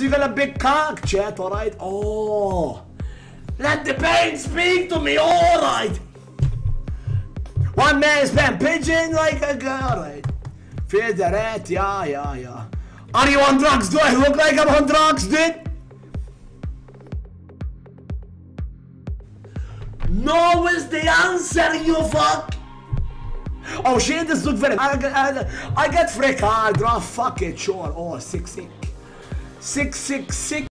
You got a big cock, chat, alright? Oh. Let the pain speak to me, alright. One man spam pigeon like a girl, alright. Feel the rat, yeah, yeah, yeah. Are you on drugs? Do I look like I'm on drugs, dude? No is the answer, you fuck! Oh shit, this look very. I, I, I, get freaked card, Draw, fuck it, sure. Oh, sick, sick. 666